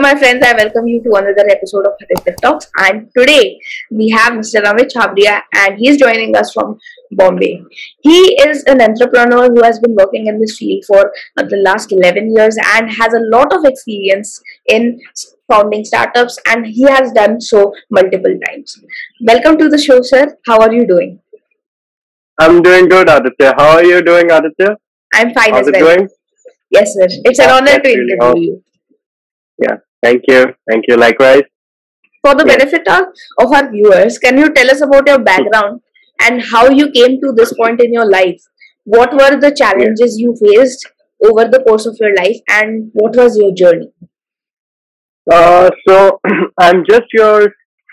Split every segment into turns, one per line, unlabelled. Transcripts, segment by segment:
Hello, my friends. I welcome you to another episode of Aditya Talks. And today we have Mr. Amit Chhabria, and he is joining us from Bombay. He is an entrepreneur who has been working in this field for uh, the last 11 years and has a lot of experience in founding startups, and he has done so multiple times. Welcome to the show, sir. How are you doing?
I'm doing good, Aditya. How are you doing, Aditya?
I'm fine
How's
as
it
well.
going?
Yes, sir. It's an honor
that's
to
really
interview
awesome.
you.
Yeah. Thank you. Thank you. Likewise.
For the
Yeah.
benefit of, of our viewers, can you tell us about your background and how you came to this point in your life? What were the challenges you faced over the course of your life and what was your journey?
Uh, so I'm just your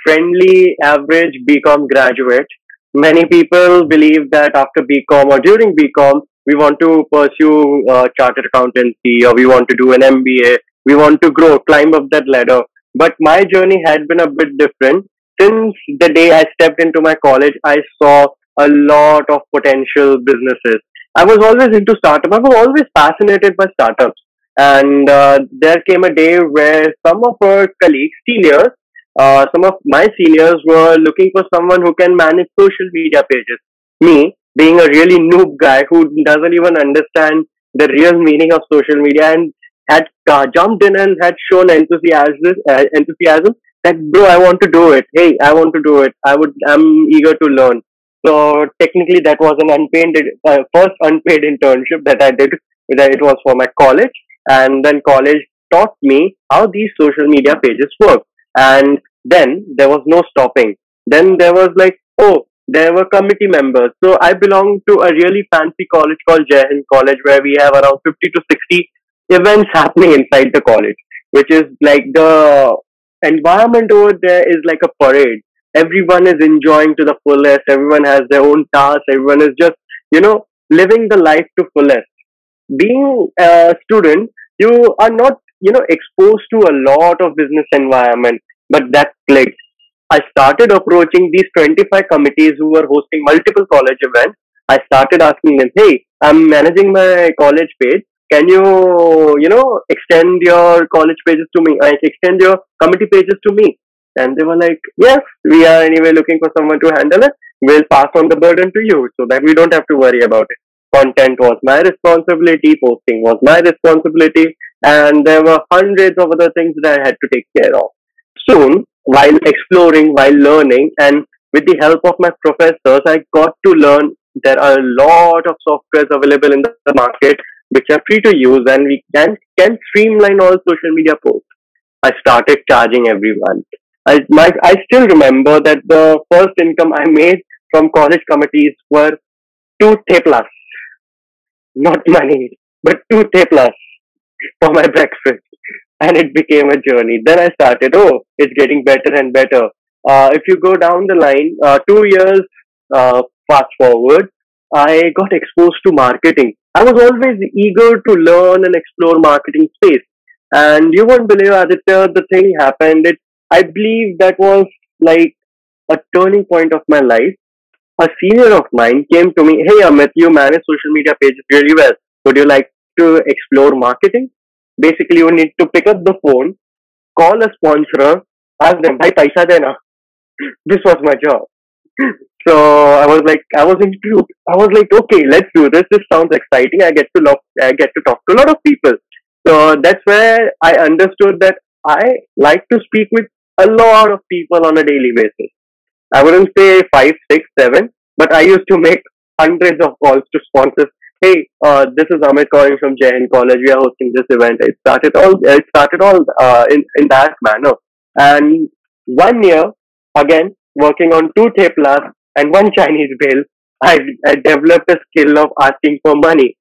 friendly average BCom graduate. Many people believe that after BCom or during BCom, we want to pursue uh, chartered accountancy or we want to do an MBA. We want to grow, climb up that ladder. But my journey had been a bit different. Since the day I stepped into my college, I saw a lot of potential businesses. I was always into startup. I was always fascinated by startups. And uh, there came a day where some of our colleagues, seniors, uh, some of my seniors were looking for someone who can manage social media pages. Me, being a really noob guy who doesn't even understand the real meaning of social media and uh, jumped in and had shown enthusiasm, uh, enthusiasm that bro, I want to do it. Hey, I want to do it. I would. I'm eager to learn. So technically, that was an unpaid, uh, first unpaid internship that I did. That it was for my college, and then college taught me how these social media pages work. And then there was no stopping. Then there was like, oh, there were committee members. So I belong to a really fancy college called Hind College, where we have around 50 to 60 events happening inside the college, which is like the environment over there is like a parade. Everyone is enjoying to the fullest. Everyone has their own tasks. Everyone is just, you know, living the life to fullest. Being a student, you are not, you know, exposed to a lot of business environment, but that clicked. I started approaching these 25 committees who were hosting multiple college events. I started asking them, hey, I'm managing my college page. Can you, you know, extend your college pages to me? Like, extend your committee pages to me. And they were like, yes, we are anyway looking for someone to handle it. We'll pass on the burden to you so that we don't have to worry about it. Content was my responsibility, posting was my responsibility, and there were hundreds of other things that I had to take care of. Soon, while exploring, while learning, and with the help of my professors, I got to learn there are a lot of softwares available in the market which are free to use and we can, can streamline all social media posts. I started charging everyone. I, my, I still remember that the first income I made from college committees were two Theplas, not money, but two Theplas for my breakfast. And it became a journey. Then I started, oh, it's getting better and better. Uh, if you go down the line, uh, two years uh, fast forward, I got exposed to marketing. I was always eager to learn and explore marketing space. And you won't believe, Aditya, the thing happened. It, I believe that was like a turning point of my life. A senior of mine came to me, Hey, Amit, you manage social media pages really well. Would you like to explore marketing? Basically, you need to pick up the phone, call a sponsor, ask them, Bhai, paisa dena. This was my job. So I was like, I was into, I was like, okay, let's do this. This sounds exciting. I get to love, I get to talk to a lot of people. So that's where I understood that I like to speak with a lot of people on a daily basis. I wouldn't say five, six, seven, but I used to make hundreds of calls to sponsors. Hey, uh, this is Amit calling from Jai Hind College. We are hosting this event. It started all, it started all uh, in in that manner. And one year, again, working on two plus and one Chinese bhel, I, I developed a skill of asking for money.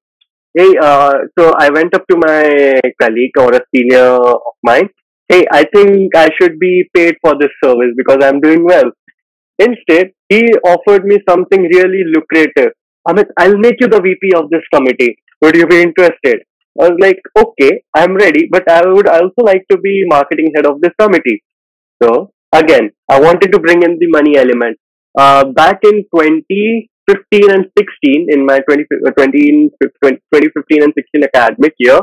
Hey, uh, so I went up to my colleague or a senior of mine. Hey, I think I should be paid for this service because I'm doing well. Instead, he offered me something really lucrative. Amit, I'll make you the VP of this committee. Would you be interested? I was like, okay, I'm ready, but I would also like to be marketing head of this committee. So again, I wanted to bring in the money element. Uh, back in 2015 and 16, in my 20, uh, 20, 2015 and 16 academic year,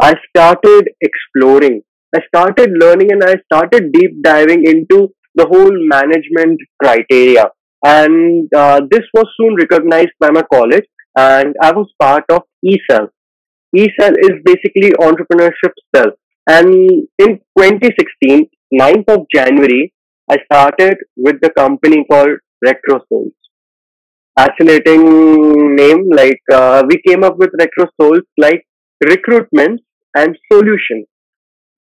I started exploring I started learning and I started deep diving into the whole management criteria. And uh, this was soon recognized by my college, and I was part of eCell. eCell is basically entrepreneurship cell. And in 2016, 9th of January, I started with the company called RecroSouls. Fascinating name, like uh, we came up with RecroSouls like recruitment and solutions.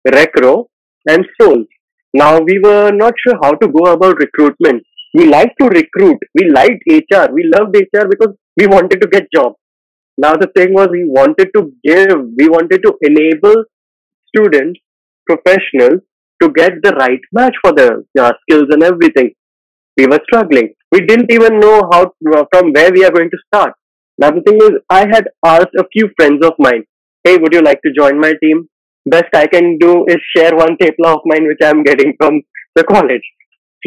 Recro and Souls. Now we were not sure how to go about recruitment. We like to recruit. We liked HR. We loved HR because we wanted to get jobs. Now the thing was we wanted to give, we wanted to enable students, professionals to get the right match for their uh, skills and everything. We were struggling. We didn't even know how uh, from where we are going to start. Now the thing is, I had asked a few friends of mine, "Hey, would you like to join my team?" Best I can do is share one Thepla of mine which I'm getting from the college.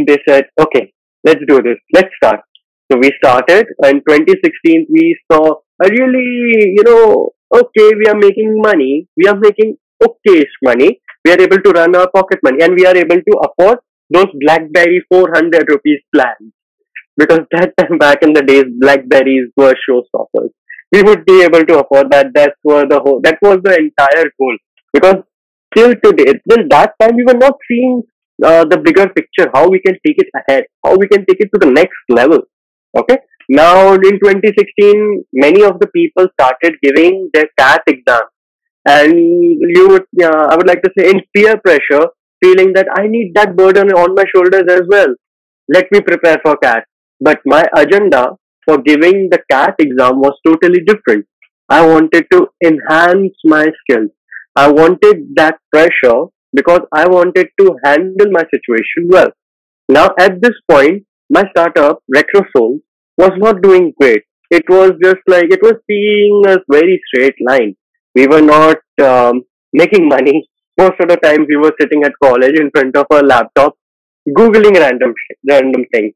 They said, "Okay, let's do this. Let's start." So we started. In 2016, we saw a really, you know, okay, we are making money. We are making okayish money. We are able to run our pocket money and we are able to afford those BlackBerry 400 rupees plans. Because that time back in the days, Blackberries were showstoppers. We would be able to afford that. That was the whole, that was the entire goal. Because till today, till that time, we were not seeing uh, the bigger picture, how we can take it ahead, how we can take it to the next level. Okay. Now in 2016, many of the people started giving their CAT exam, and you would, uh, I would like to say, in peer pressure, feeling that I need that burden on my shoulders as well. Let me prepare for CAT. But my agenda for giving the CAT exam was totally different. I wanted to enhance my skills. I wanted that pressure because I wanted to handle my situation well. Now, at this point, my startup, RecroSouls, was not doing great. It was just like, it was seeing a very straight line. We were not um, making money. Most of the time, we were sitting at college in front of our laptop, Googling random, random things.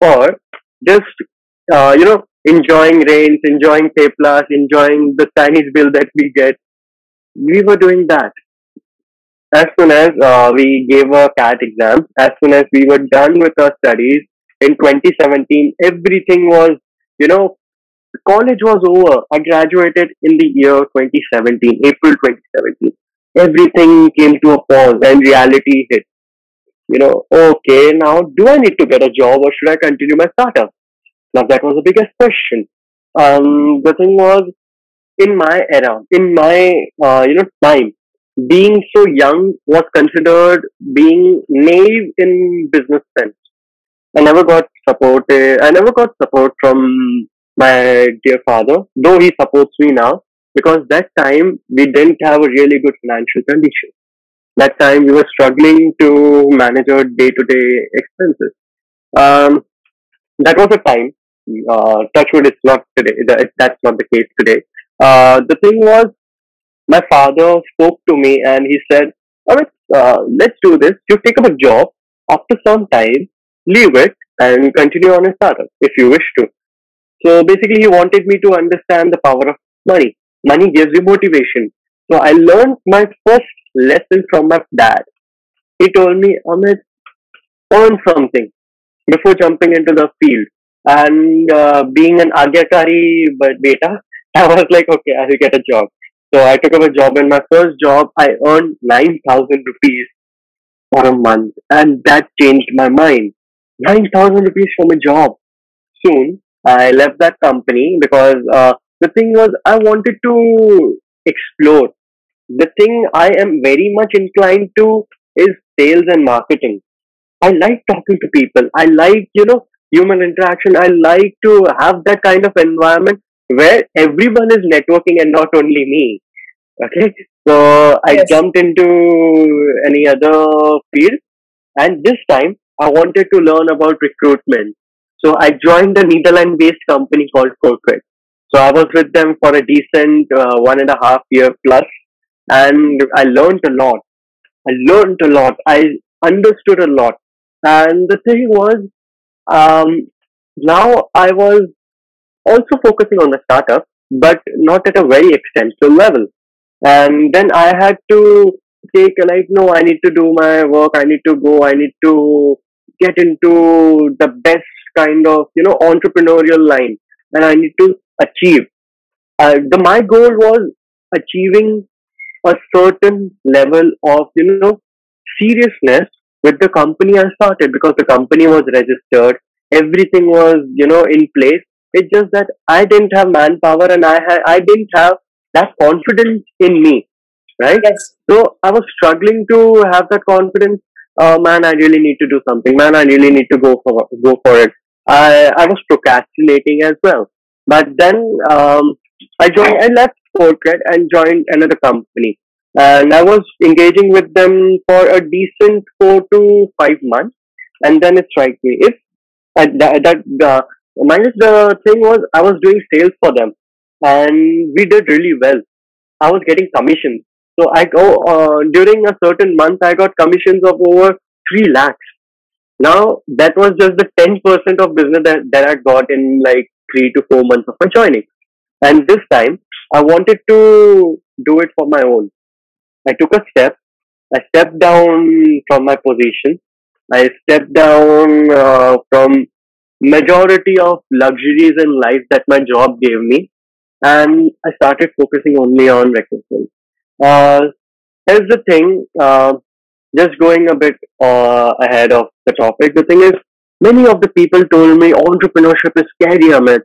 Or just, uh, you know, enjoying rains, enjoying Theplas, enjoying the Chinese bhel that we get. We were doing that as soon as uh, we gave a CAT exam, as soon as we were done with our studies in 2017, everything was, you know, college was over. I graduated in the year 2017, April 2017. Everything came to a pause and reality hit. You know, okay, now do I need to get a job or should I continue my startup? Now that was the biggest question. Um, the thing was, in my era, in my, uh, you know, time, being so young was considered being naive in business sense. I never got support. I never got support from my dear father, though he supports me now, because that time we didn't have a really good financial condition. That time we were struggling to manage our day-to-day expenses. Um, that was a time. Uh, touchwood, it's not today. That's not the case today. Uh, the thing was, my father spoke to me and he said, all right, uh, let's do this. You take up a job. After some time, leave it and continue on a startup if you wish to. So basically, he wanted me to understand the power of money. Money gives you motivation. So I learned my first lesson from my dad. He told me, Amit, earn something before jumping into the field. And uh, being an Agyakari beta, I was like, okay, I will get a job. So I took up a job. and my first job, I earned 9,000 rupees for a month. And that changed my mind. 9,000 rupees from a job. Soon, I left that company because uh, the thing was, I wanted to explore. The thing I am very much inclined to is sales and marketing. I like talking to people. I like, you know, human interaction. I like to have that kind of environment where everyone is networking and not only me. Okay, so I yes. jumped into any other field, and this time I wanted to learn about recruitment. So I joined a Netherlands-based company called Corporate. So I was with them for a decent uh, one and a half year plus, and I learned a lot. I learned a lot. I understood a lot. And the thing was, um, now I was also focusing on the startup, but not at a very extensive level. And then I had to take like no, I need to do my work. I need to go. I need to get into the best kind of you know entrepreneurial line, and I need to achieve. Uh, the my goal was achieving a certain level of you know seriousness with the company I started because the company was registered, everything was you know in place. It's just that I didn't have manpower and I had I didn't have that confidence in me, right?
Yes.
So I was struggling to have that confidence. Uh, man, I really need to do something. Man, I really need to go for go for it. I I was procrastinating as well. But then um, I joined. I left Sportred and joined another company and I was engaging with them for a decent four to five months, and then it struck me if uh, that, that uh, minus the thing was I was doing sales for them, and we did really well. I was getting commissions, so I go uh, during a certain month I got commissions of over three lakhs. Now that was just the ten percent of business that, that I got in like three to four months of my joining, and this time I wanted to do it for my own. I took a step. I stepped down from my position. I stepped down uh, from majority of luxuries in life that my job gave me, and I started focusing only on recruitment. Uh, here's the thing. Uh, just going a bit uh, ahead of the topic. The thing is, many of the people told me entrepreneurship is scary, Amit.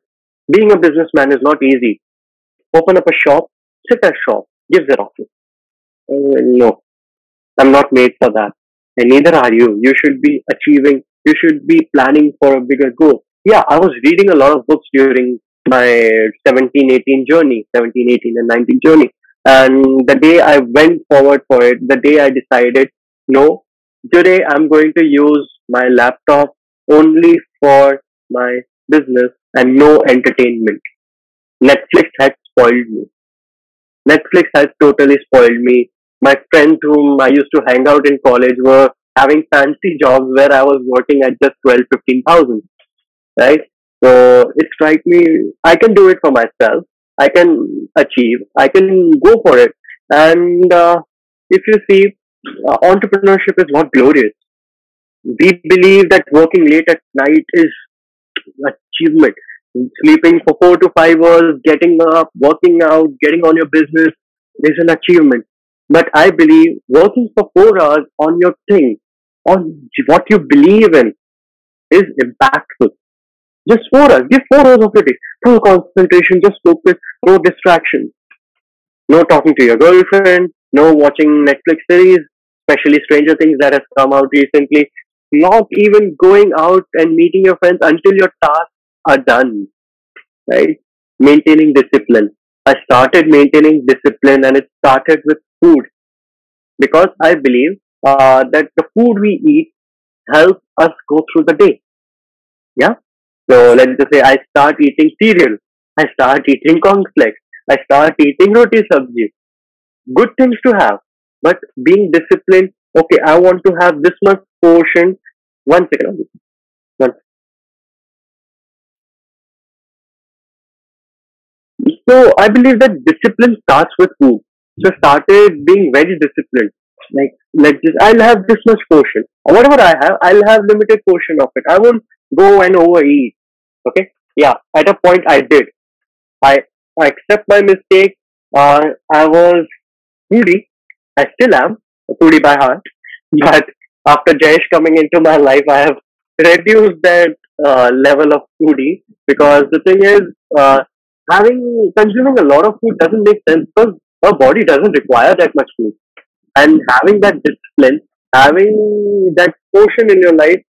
Being a businessman is not easy. Open up a shop, sit at shop, give their office uh, no, I'm not made for that. And neither are you. You should be achieving, you should be planning for a bigger goal. Yeah, I was reading a lot of books during my 17, 18 journey, 17, 18 and 19 journey. And the day I went forward for it, the day I decided, no, today I'm going to use my laptop only for my business and no entertainment. Netflix had spoiled me. Netflix has totally spoiled me my friends whom I used to hang out in college were having fancy jobs where I was working at just 12, 15,000. Right? So it strikes me, I can do it for myself. I can achieve. I can go for it. And uh, if you see, uh, entrepreneurship is not glorious. We believe that working late at night is achievement. Sleeping for four to five hours, getting up, working out, getting on your business is an achievement. But I believe working for four hours on your thing, on what you believe in, is impactful. Just four hours. Give four hours of your day. Full concentration, just focus, no distractions. No talking to your girlfriend, no watching Netflix series, especially Stranger Things that has come out recently. Not even going out and meeting your friends until your tasks are done. Right? Maintaining discipline. I started maintaining discipline and it started with food because I believe uh, that the food we eat helps us go through the day. Yeah. So let's just say I start eating cereal. I start eating complex. I start eating roti sabji. Good things to have, but being disciplined. Okay, I want to have this much portion. One second. One. So I believe that discipline starts with food. So started being very disciplined. Like let's just I'll have this much portion. Or whatever I have, I'll have limited portion of it. I won't go and overeat. Okay? Yeah. At a point I did. I, I accept my mistake. Uh, I was foodie. I still am a foodie by heart. But after Jayesh coming into my life, I have reduced that uh, level of foodie because the thing is, uh, having consuming a lot of food doesn't make sense because our body doesn't require that much food. And having that discipline, having that portion in your life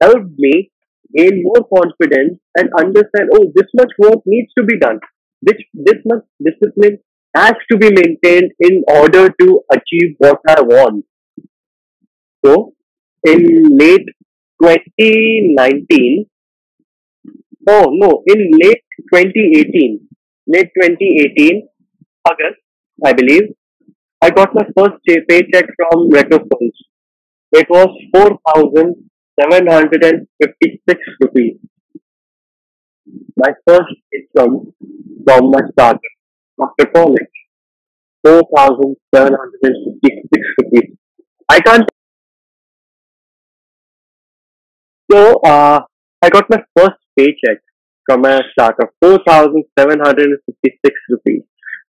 helped me gain more confidence and understand, oh, this much work needs to be done. This, this much discipline has to be maintained in order to achieve what I want. So, in late 2019, oh no, in late 2018, late 2018, August, I believe, I got my first paycheck from Retrophones. It was 4,756 rupees. My first income from my start after college. 4,756 rupees. I can't. So, uh, I got my first paycheck from a startup, 4,756 rupees.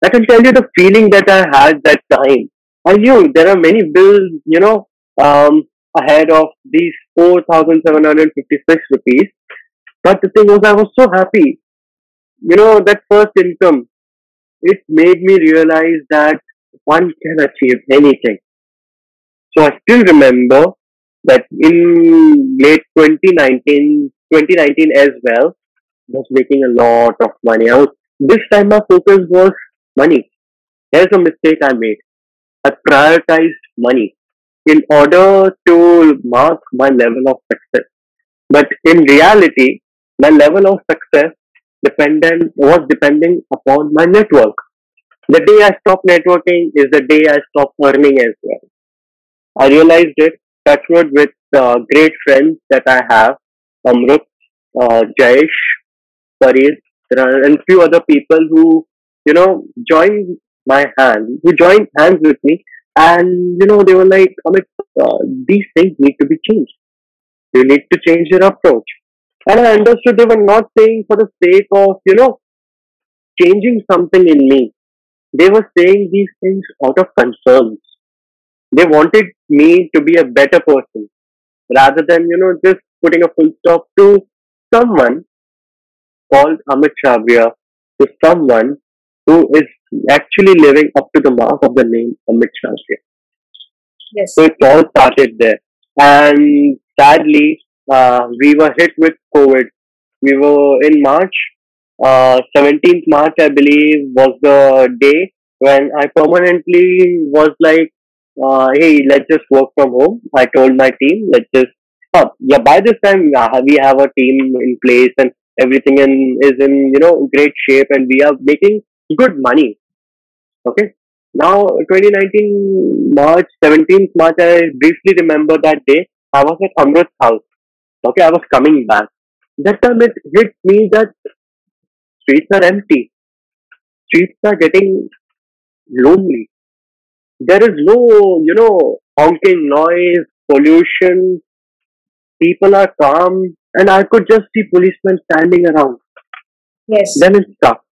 I can tell you the feeling that I had that time. I knew there are many bills, you know, um, ahead of these 4,756 rupees. But the thing was, I was so happy. You know, that first income, it made me realize that one can achieve anything. So I still remember that in late 2019, 2019 as well, was making a lot of money. I was, this time my focus was money. Here's a mistake I made. I prioritized money in order to mark my level of success. But in reality, my level of success dependent was depending upon my network. The day I stop networking is the day I stop earning as well. I realized it, touchwood with uh, great friends that I have, Amrut, uh, Jayesh, Farid, and few other people who, you know, joined my hand, who joined hands with me and, you know, they were like, Amit, uh, these things need to be changed. You need to change your approach. And I understood they were not saying for the sake of, you know, changing something in me. They were saying these things out of concerns. They wanted me to be a better person rather than, you know, just putting a full stop to someone called Amit Chhabria, to someone who is actually living up to the mark of the name Amit Chhabria.
Yes.
So it all started there. And sadly, uh, we were hit with COVID. We were in March, uh, 17th March, I believe, was the day when I permanently was like, uh, hey, let's just work from home. I told my team, let's just, uh, yeah, by this time, we have a team in place and everything in, is in, you know, great shape and we are making good money. Okay. Now, 2019 March, 17th March, I briefly remember that day. I was at Amrut's house. Okay, I was coming back. That time it hit me that streets are empty. Streets are getting lonely. There is no, you know, honking noise, pollution. People are calm, and I could just see policemen standing around.
Yes.
Then it stuck.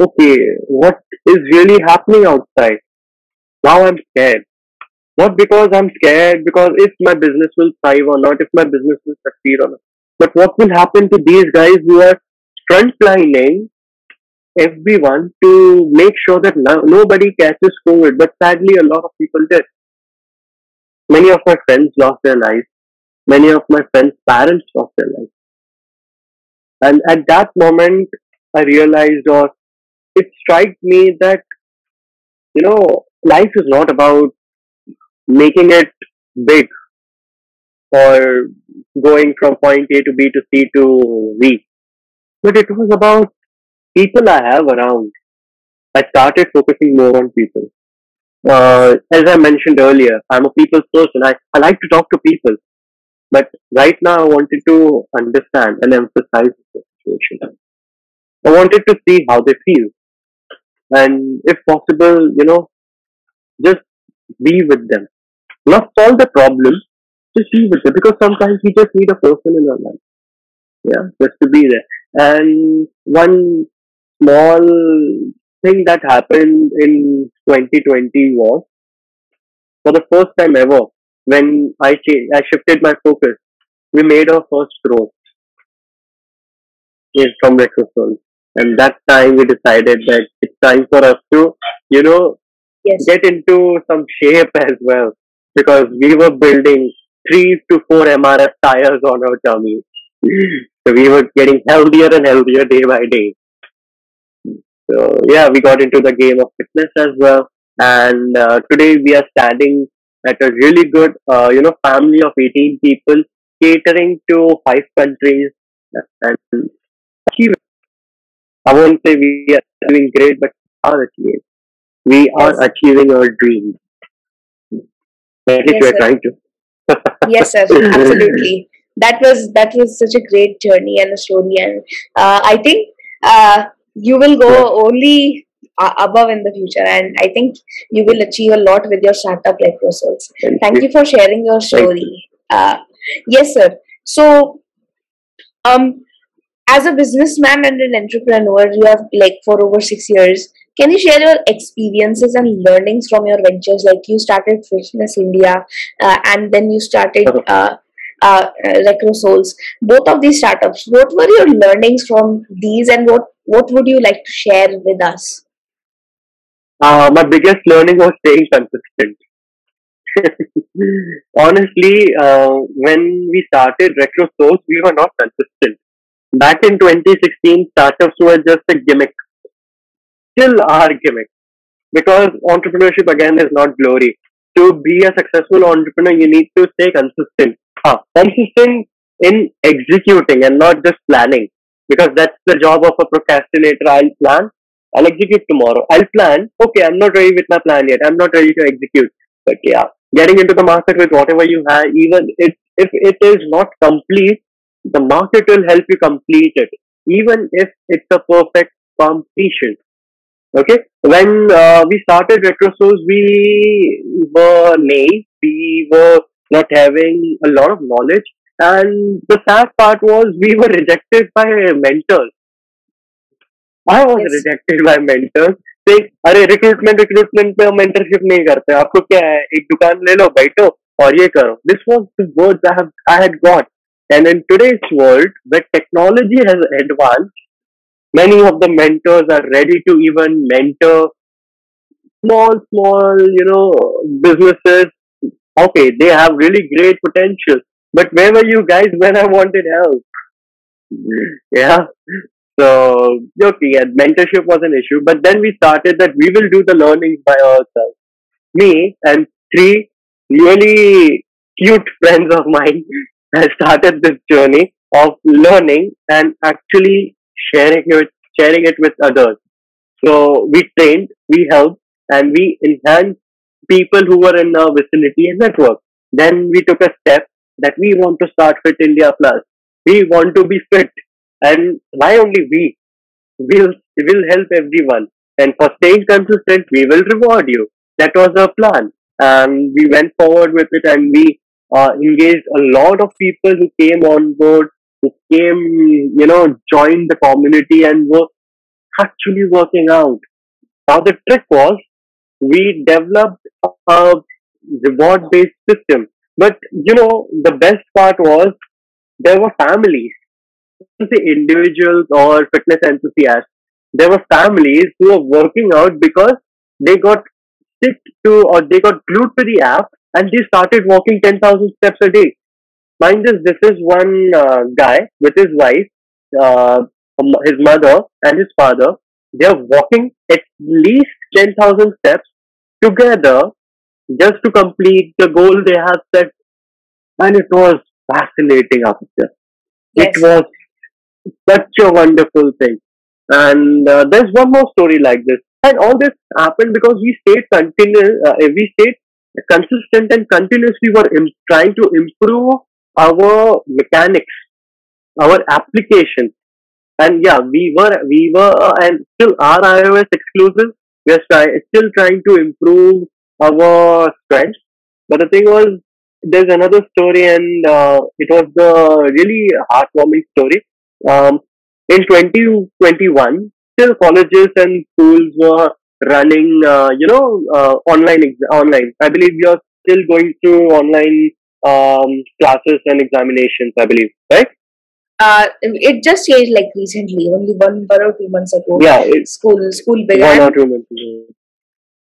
Okay, what is really happening outside? Now I'm scared. Not because I'm scared, because if my business will thrive or not, if my business will succeed or not. But what will happen to these guys who are frontlining everyone to make sure that no, nobody catches COVID? But sadly, a lot of people did. Many of my friends lost their lives. Many of my friends' parents lost their lives. And at that moment, I realized or it struck me that, you know, life is not about making it big or going from point A to B to C to V. But it was about people I have around. I started focusing more on people. Uh, as I mentioned earlier, I'm a people's person. I, I like to talk to people. But right now I wanted to understand and emphasize the situation. I wanted to see how they feel. And if possible, you know, just be with them not solve the problem, just be with them because sometimes we just need a person in our life. Yeah, just to be there. And one small thing that happened in 2020 was for the first time ever when I changed, I shifted my focus. We made our first growth from Retrosol. And that time we decided that it's time for us to, you know,
Yes.
get into some shape as well because we were building three to four MRF tires on our tummy. so we were getting healthier and healthier day by day. So yeah, we got into the game of fitness as well. And uh, today we are standing at a really good, uh, you know, family of 18 people catering to five countries and achieving. I won't say we are doing great, but are achieving. We are
Yes.
achieving our dreams. At least
Yes,
we are
sir.
trying to.
yes sir absolutely that was that was such a great journey and a story and uh, i think uh, you will go only uh, above in the future and i think you will achieve a lot with your startup like yourselves.
Thank
thank
you.
you for sharing your story. Uh, yes sir. So um as a businessman and an entrepreneur you have like for over six years can you share your experiences and learnings from your ventures? Like you started fitness india uh, and then you started uh, uh, Recro Souls. Both of these startups, what were your learnings from these, and what what would you like to share with us?
Uh, my biggest learning was staying consistent. Honestly, uh, when we started Retro we were not consistent. Back in 2016, startups were just a gimmick. Still are gimmick. Because entrepreneurship again is not glory. To be a successful entrepreneur, you need to stay consistent. Consistent in executing and not just planning. Because that's the job of a procrastinator. I'll plan, I'll execute tomorrow. I'll plan. Okay, I'm not ready with my plan yet. I'm not ready to execute. But yeah, getting into the market with whatever you have, even if, if it is not complete, the market will help you complete it. Even if it's a perfect completion. Okay, when uh, we started RetroSource, we were naive. We were not having a lot of knowledge, and the sad part was we were rejected by mentors. I was
Yes.
rejected by mentors. saying, अरे recruitment recruitment पे हम mentorship नहीं करते आपको क्या है एक दुकान ले लो बैठो और ये करो this was the words I have I had got and in today's world where technology has advanced many of the mentors are ready to even mentor small small you know businesses okay they have really great potential. But where were you guys when i wanted help? Yeah. So okay yeah, mentorship was an issue. But then we started that we will do the learning by ourselves. Me and three really cute friends of mine has started this journey of learning and actually sharing it sharing it with others. So we trained we helped and we enhanced people who were in our vicinity and network. Then we took a step that we want to start Fit India Plus. We want to be fit. And why only we? We'll, we'll help everyone. And for staying consistent, we will reward you. That was our plan. And we went forward with it and we uh, engaged a lot of people who came on board, who came, you know, joined the community and were actually working out. Now the trick was we developed a reward based system. But you know, the best part was there were families, the individuals or fitness enthusiasts. There were families who were working out because they got stick to or they got glued to the app and they started walking 10,000 steps a day. Mind this, this is one uh, guy with his wife, uh, his mother, and his father. They're walking at least 10,000 steps together just to complete the goal they have set. And it was fascinating after. It was such a wonderful thing. And uh, there's one more story like this. And all this happened because we stayed continuous, uh, we stayed consistent and continuously were im- trying to improve our mechanics, our application. And yeah, we were, we were, uh, and still are iOS exclusive. We are try- still trying to improve our strength. But the thing was, there's another story, and uh, it was the really heartwarming story. Um, in 2021, still colleges and schools were running, uh, you know, uh, online. Ex- online. I believe you're still going through online um, classes and examinations. I believe, right?
Uh, it just changed like recently, only one, one or two months ago.
Yeah,
School school
one or two months. ago.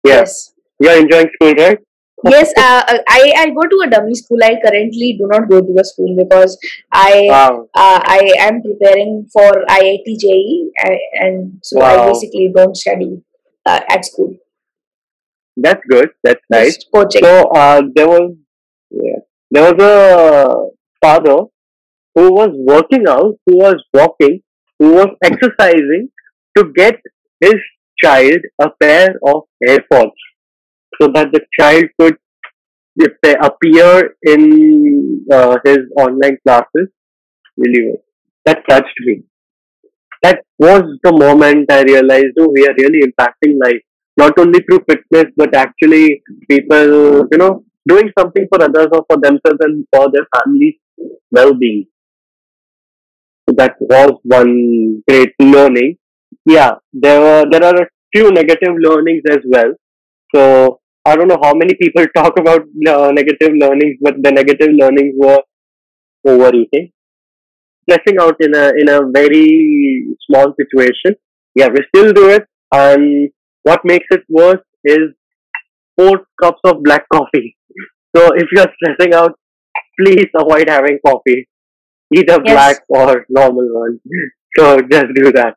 Yeah,
Yes.
You're enjoying school, right?
yes uh, I, I go to a dummy school i currently do not go to a school because i
Wow.
uh, i am preparing for IIT JEE and so i basically don't study uh, at school
That's good. That's nice.
coaching
So uh, there was yeah, there was a father who was working out, who was walking, who was exercising to get his child a pair of AirPods so that the child could if they appear in uh, his online classes really well. That touched me. that was the moment I realized, oh, we are really impacting life, not only through fitness, but actually people, you know, doing something for others or for themselves and for their families' well-being. So that was one great learning. Yeah, there were there are a few negative learnings as well. So I don't know how many people talk about uh, negative learnings, but the negative learnings were overeating, stressing out in a in a very small situation. Yeah, we still do it, and what makes it worse is four cups of black coffee. So if you're stressing out, please avoid having coffee, either
Yes.
black or normal one. So just do that.